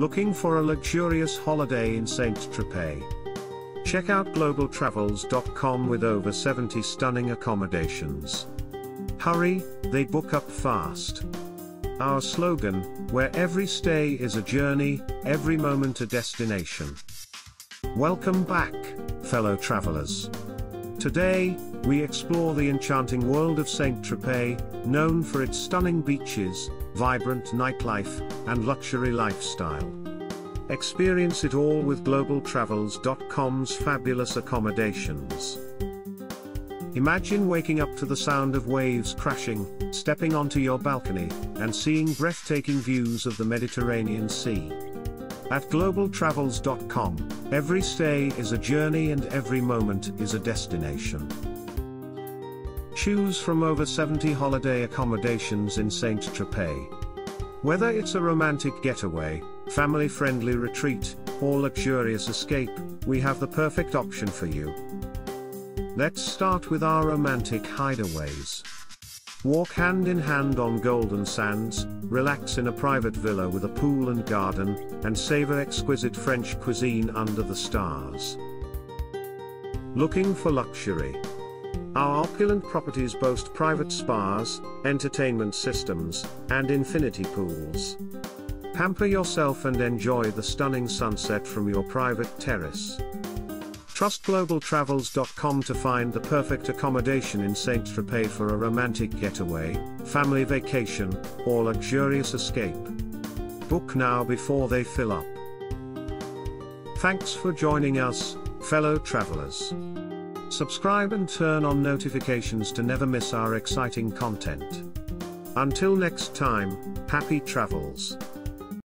Looking for a luxurious holiday in Saint Tropez? Check out Globel-Travels.com with over 70 stunning accommodations. Hurry, they book up fast. Our slogan, where every stay is a journey, every moment a destination. Welcome back, fellow travelers. Today, we explore the enchanting world of Saint Tropez, known for its stunning beaches, vibrant nightlife, and luxury lifestyle. Experience it all with Globel-Travels.com's fabulous accommodations. Imagine waking up to the sound of waves crashing, stepping onto your balcony, and seeing breathtaking views of the Mediterranean Sea. At Globel-Travels.com, every stay is a journey and every moment is a destination. Choose from over 70 holiday accommodations in Saint Tropez. Whether it's a romantic getaway, family-friendly retreat, or luxurious escape, we have the perfect option for you. Let's start with our romantic hideaways. Walk hand in hand on golden sands, relax in a private villa with a pool and garden, and savor exquisite French cuisine under the stars. Looking for luxury? Our opulent properties boast private spas, entertainment systems, and infinity pools. Pamper yourself and enjoy the stunning sunset from your private terrace. Trust Globel-Travels.com to find the perfect accommodation in Saint Tropez for a romantic getaway, family vacation, or luxurious escape. Book now before they fill up. Thanks for joining us, fellow travelers. Subscribe and turn on notifications to never miss our exciting content. Until next time, happy travels.